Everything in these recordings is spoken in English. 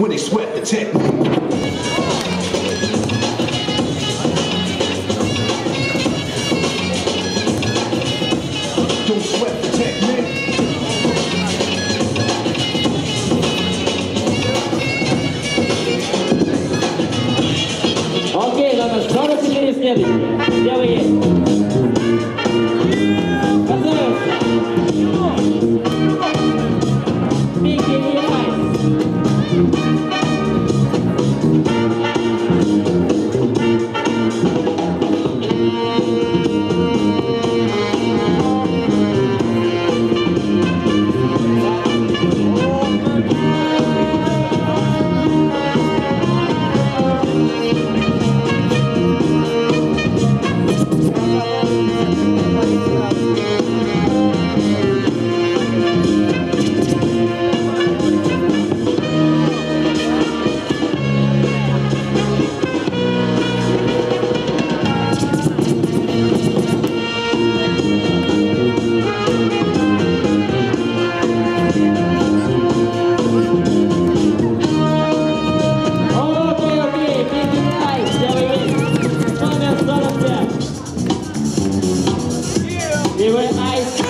when they sweat the technique. They were nice.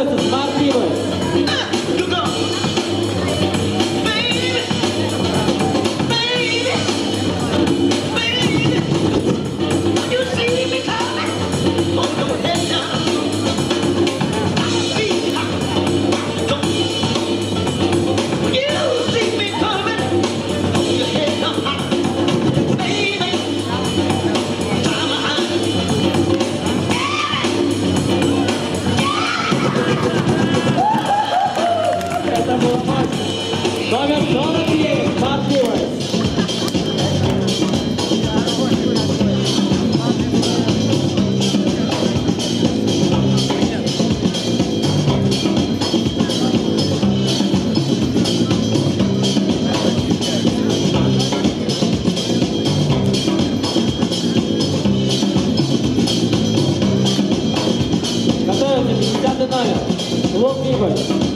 Santos, Martins. Walk Even。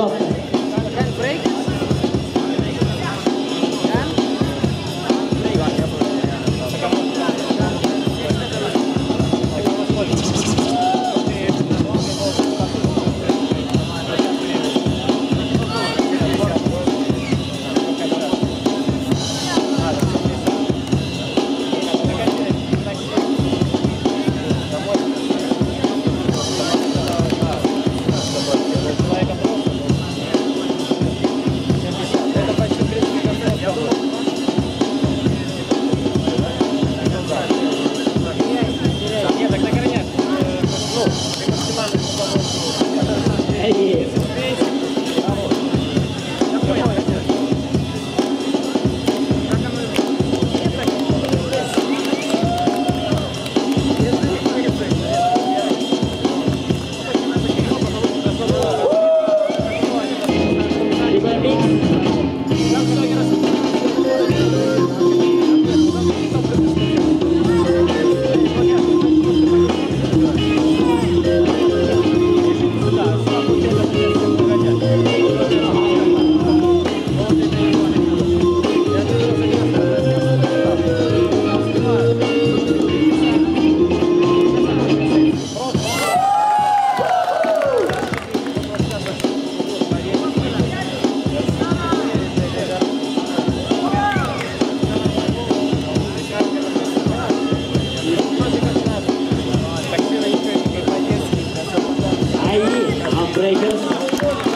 감사합니다. АИ, Unbreakers.